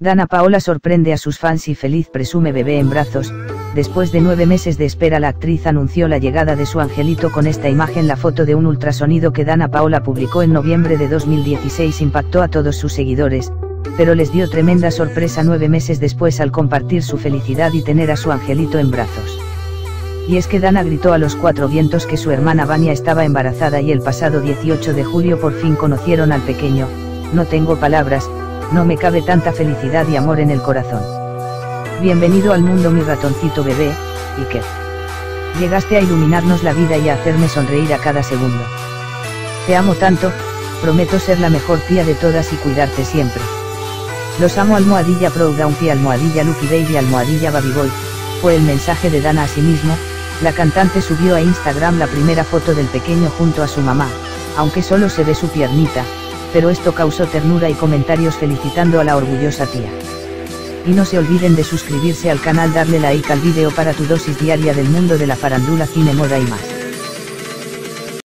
Dana Paola sorprende a sus fans y feliz presume bebé en brazos, después de nueve meses de espera la actriz anunció la llegada de su angelito con esta imagen. La foto de un ultrasonido que Dana Paola publicó en noviembre de 2016 impactó a todos sus seguidores, pero les dio tremenda sorpresa nueve meses después al compartir su felicidad y tener a su angelito en brazos. Y es que Dana gritó a los cuatro vientos que su hermana Vania estaba embarazada y el pasado 18 de julio por fin conocieron al pequeño, no tengo palabras, no me cabe tanta felicidad y amor en el corazón. Bienvenido al mundo mi ratoncito bebé, que llegaste a iluminarnos la vida y a hacerme sonreír a cada segundo. Te amo tanto, prometo ser la mejor tía de todas y cuidarte siempre. Los amo almohadilla Proud Auntie almohadilla Lucky Baby almohadilla Baby Boy, fue el mensaje de Dana a sí mismo, la cantante subió a Instagram la primera foto del pequeño junto a su mamá, aunque solo se ve su piernita, pero esto causó ternura y comentarios felicitando a la orgullosa tía. Y no se olviden de suscribirse al canal darle like al vídeo para tu dosis diaria del mundo de la farandula cine moda y más.